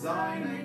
seine